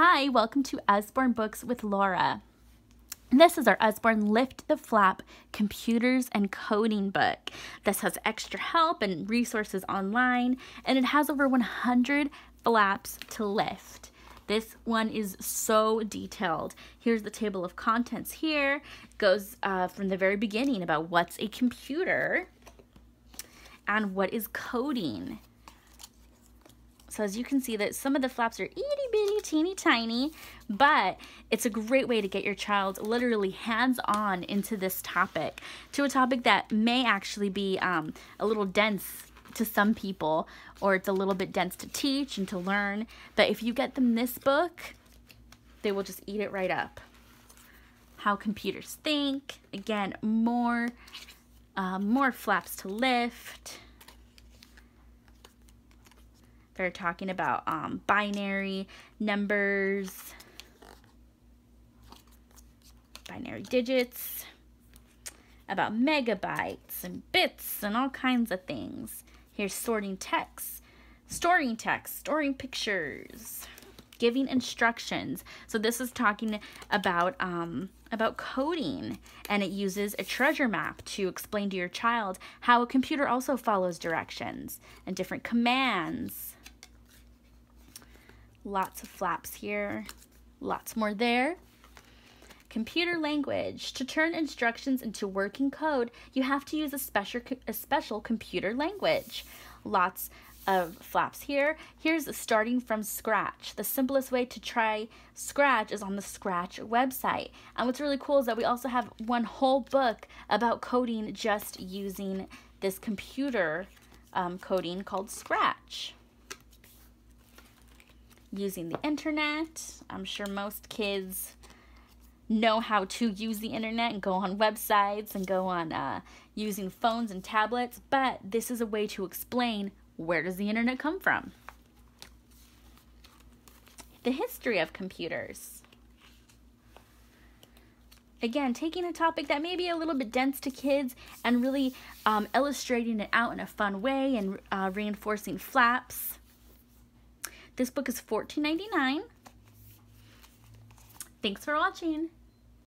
Hi, welcome to Usborne Books with Laura. This is our Usborne Lift the Flap Computers and Coding book. This has extra help and resources online, and it has over 100 flaps to lift. This one is so detailed. Here's the table of contents here. It goes uh, from the very beginning about what's a computer and what is coding. So as you can see that some of the flaps are itty bitty, teeny tiny, but it's a great way to get your child literally hands-on into this topic, to a topic that may actually be um, a little dense to some people, or it's a little bit dense to teach and to learn. But if you get them this book, they will just eat it right up. How computers think. Again, more, uh, more flaps to lift they're talking about um, binary numbers, binary digits, about megabytes and bits and all kinds of things. Here's sorting text, storing text, storing pictures, giving instructions. So this is talking about um, about coding and it uses a treasure map to explain to your child how a computer also follows directions and different commands Lots of flaps here, lots more there. Computer language. To turn instructions into working code, you have to use a special, a special computer language. Lots of flaps here. Here's starting from scratch. The simplest way to try Scratch is on the Scratch website. And what's really cool is that we also have one whole book about coding just using this computer um, coding called Scratch using the internet. I'm sure most kids know how to use the internet and go on websites and go on uh, using phones and tablets, but this is a way to explain where does the internet come from? The history of computers. Again, taking a topic that may be a little bit dense to kids and really um, illustrating it out in a fun way and uh, reinforcing flaps this book is $14.99. Thanks for watching.